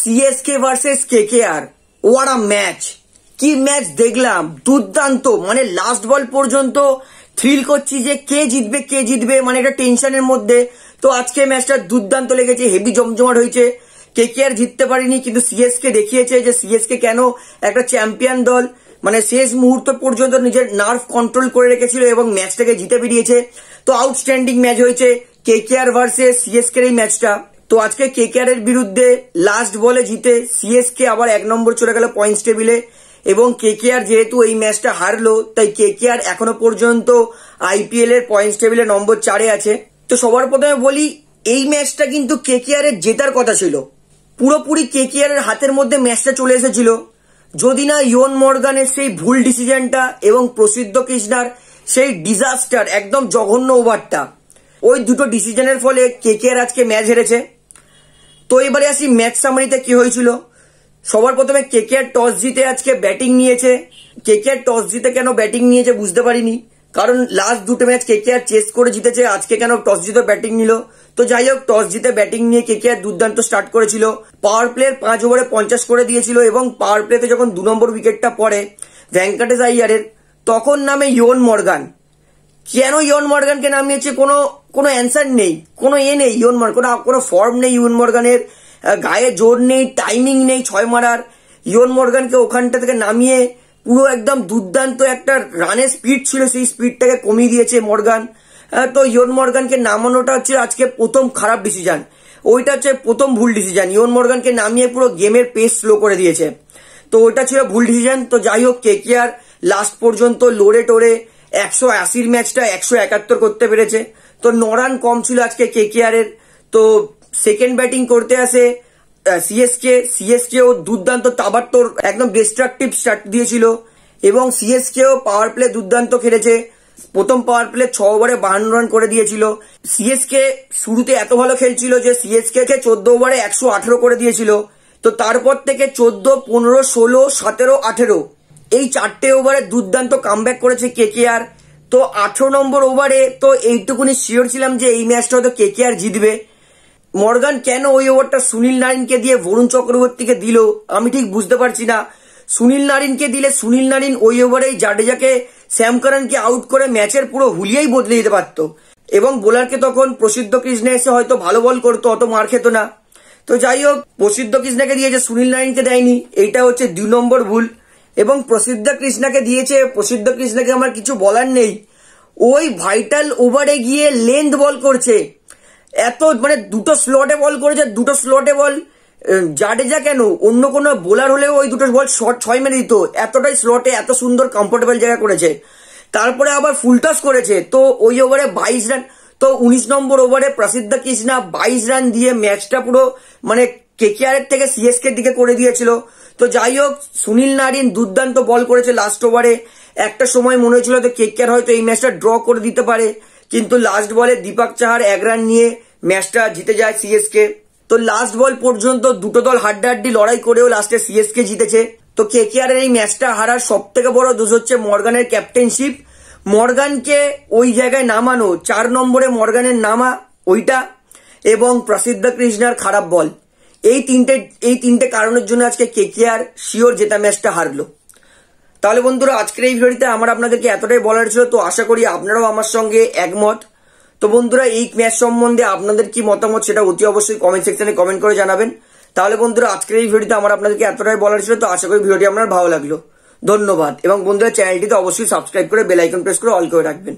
CSK versus KKR what a match কি match দেখলাম? দুর্দান্ত। মানে লাস্ট বল পর্যন্ত থ্রিল করছি যে কে জিতবে কে জিতবে মানে একটা টেনশনের মধ্যে। তো আজকে ম্যাচটা দুর্দান্ত লেগেছে হেভি জমজমাট হয়েছে। কে কে আর জিততে পারেনি, কিন্তু সিএসকে দেখিয়েছে যে সিএসকে কেন একটা চ্যাম্পিয়ন দল মানে শেষ মুহূর্ত পর্যন্ত নিজের নার্ভ কন্ট্রোল করে রেখেছিল এবং ম্যাচটাকে জিতে বেরিয়েছে। তো আউটস্ট্যান্ডিং ম্যাচ হয়েছে কে কে আর ভার্সেস সিএসকে এই ম্যাচটা তো আজকে কেকেআর এর বিরুদ্ধে লাস্ট বলে জিতে সিএসকে আবার এক নম্বর চলে গেল পয়েন্টস টেবিলে এবং কেকেআর যেহেতু এই ম্যাচটা হারলো, তাই কেকেআর এখনও পর্যন্ত আইপিএল এর পয়েন্টস টেবিলে নম্বর চারে আছে। তো সবার প্রথমে বলি, এই ম্যাচটা কিন্তু কেকেআর এর জেতার কথা ছিল। পুরোপুরি কেকেআর এর হাতের মধ্যে ম্যাচটা চলে এসেছিল। যদি না ইয়ন মর্গানের সেই ভুল ডিসিশনটা এবং প্রসিদ্ধ কৃষ্ণার সেই ডিজাস্টার একদম জঘন্য ওভারটা ওই দুটো ডিসিশনের ফলে কেকেআর আজকে ম্যাচ হেরেছে। তো এবারে আসি ম্যাচ সামারিতে কি হয়েছিল? সবার প্রথমে কেকেআর টস জিতে আজকে ব্যাটিং নিয়েছে। কেকেআর টস জিতে কেন ব্যাটিং নিয়েছে বুঝতে পারিনি। কারণ লাস্ট দুটো ম্যাচ কেকেআর চেস করে জিতেছে, আজকে কেন টস জিতে ব্যাটিং নিল। তো যাই হোক, টস জিতে ব্যাটিং নিয়ে কেকেআর দুর্দান্ত স্টার্ট করেছিল। পাওয়ার প্লের পাঁচ ওভারে পঞ্চাশ করে দিয়েছিল এবং পাওয়ার প্লেতে যখন দু নম্বর উইকেটটা পড়ে ভেঙ্কটেশ আইয়ারের, তখন নামে ইয়ন মর্গান। কেন ইয়ন মর্গানকে নামিয়েছে কোনো কোনো অ্যান্সার নেই, কোনো এ নেই ইয়ন মর্গান, কোনো কোনো ফর্ম নেই ইয়ন মর্গানের গায়ে জোর নেই, টাইমিং নেই ছয় মারার। ইয়ন মর্গানকে ওখানটা থেকে নামিয়ে পুরো একদম দুর্দান্ত একটা রানের স্পিড ছিল, সেই স্পিডটাকে কমিয়ে দিয়েছে মর্গান। তো ইয়ন মর্গানকে নামানোটা হচ্ছে আজকে প্রথম খারাপ ডিসিশন ওইটা হচ্ছে প্রথম ভুল ডিসিশন ইয়ন মর্গানকে নামিয়ে পুরো গেমের পেস স্লো করে দিয়েছে। তো ওইটা ছিল ভুল ডিসিশন তো যাই হোক কেকেআর লাস্ট পর্যন্ত লোড়ে টোরে একশো আশির ম্যাচটা একশো একাত্তর করতে পেরেছে। তো নরান কম ছিল আজকে কেকেআর এর তো সেকেন্ড ব্যাটিং করতে আসে সিএসকে সিএসকে ও দুর্দান্ত তাবাত্তর একদম ডিস্ট্রাকটিভ স্টার্ট দিয়েছিল। এবং সিএসকেও পাওয়ার প্লে দুর্দান্ত খেলেছে। প্রথম পাওয়ার প্লে ছ ওভারে বাহান্ন রান করে দিয়েছিল। সিএসকে শুরুতে এত ভালো খেলছিল যে সিএসকে কে চোদ্দ ওভারে একশো আঠেরো করে দিয়েছিল। তো তারপর থেকে চোদ্দ, পনেরো, ষোলো, সতেরো, আঠেরো এই চারটে ওভারে দুর্দান্ত কামব্যাক করেছে কেকেআর তো আঠেরো নম্বর ওভারে তো এইটুকুনি শিওর ছিলাম যে এই ম্যাচটা হয়তো কে কে কেকেআর জিতবে। মর্গান, কেন ওই ওভারটা সুনীল নারিনকে দিয়ে বরুণ চক্রবর্তীকে দিল? আমি ঠিক বুঝতে পারছি না। সুনীল নারিনকে দিলে সুনীল নারিন ওই ওভারেই জাডেজাকে, শ্যাম করণকে আউট করে ম্যাচের পুরো হুলিয়াই বদলে দিতে পারত। এবং বোলারকে তখন প্রসিদ্ধ কৃষ্ণা এসে হয়তো ভালো বল করতো, অত মার খেত না। তো যাই হোক, প্রসিদ্ধ কৃষ্ণাকে দিয়েছে সুনীল নারিনকে দেয়নি। এইটা হচ্ছে দুই নম্বর ভুল। এবং প্রসিদ্ধ কৃষ্ণাকে দিয়েছে, প্রসিদ্ধ কৃষ্ণাকে আমার কিছু বলার নেই। ওই ভাইটাল ওভারে গিয়ে লেন্থ বল করছে। এত মানে দুটো স্লটে বল করেছে, দুটো স্লটে বল জাডেজা কেন? অন্য কোনো বোলার হলেও ওই দুটো বল শর্ট ছয় মেরে দিত। এতটাই স্লটে এত সুন্দর কমফোর্টেবল জায়গা করেছে। তারপরে আবার ফুলটস করেছে। তো ওই ওভারে বাইশ রান তো উনিশ নম্বর ওভারে প্রসিদ্ধ কৃষ্ণা বাইশ রান দিয়ে ম্যাচটা পুরো মানে কেকেআর এর থেকে সিএসকে দিকে করে দিয়েছিল। তো যাই হোক সুনীল নারিন দুর্দান্ত বল করেছে লাস্ট ওভারে একটা সময় মনে হয়েছিল যে কেকেআর হয়তো এই ম্যাচটা ড্র করে দিতে পারে। কিন্তু লাস্ট বলে দীপক চাহার এক রান নিয়ে ম্যাচটা জিতে যায় সিএসকে তো লাস্ট বল পর্যন্ত দুটো দল হাড্ডাহাড্ডি লড়াই করেও লাস্টে সিএসকে জিতেছে। তো কেকেআর এর এই ম্যাচটা হারার সব থেকে বড় দোষ হচ্ছে মর্গানের ক্যাপ্টেনশিপ মর্গানকে ওই জায়গায় নামানো, চার নম্বরে মর্গানের নামা, ওইটা। এবং প্রসিদ্ধ কৃষ্ণার খারাপ বল। এই তিনটে এই তিনটে কারণের জন্য আজকে কেকেআর শিওর জেতা ম্যাচটা হারলো। তাহলে বন্ধুরা, আজকের এই ভিডিওতে আমার আপনাদেরকে এতটাই বলার ছিল, তো আশা করি আপনারাও আমার সঙ্গে একমত। তো বন্ধুরা, এই ম্যাচ সম্বন্ধে আপনাদের কি মতামত সেটা অতি অবশ্যই কমেন্ট সেকশনে কমেন্ট করে জানাবেন। তাহলে বন্ধুরা, আজকের এই ভিডিওতে আমার আপনাদেরকে এতটাই বলার ছিল, তো আশা করি ভিডিওটি আপনার ভালো লাগল। ধন্যবাদ। এবং বন্ধুরা চ্যানেলটিতে অবশ্যই সাবস্ক্রাইব করে বেল আইকন প্রেস করে অল করে রাখবেন।